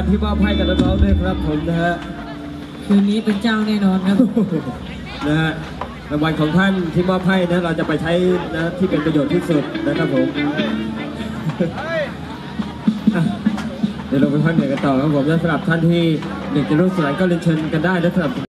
วัลที่มอบให้กับน้องๆด้วยครับผมนะฮะคืนนี้เป็นเจ้าแน่นอนครับนะฮะรางวัลของท่านที่มอบให้นะเราจะไปใช้นะที่เป็นประโยชน์ที่สุดนะครับผมเดี๋ยวเราไปพักเหนื่อยกันต่อครับผมและสำหรับท่านที่อยากจะร่วมสนานก็เรียนเชิญกันได้นะสำหรับ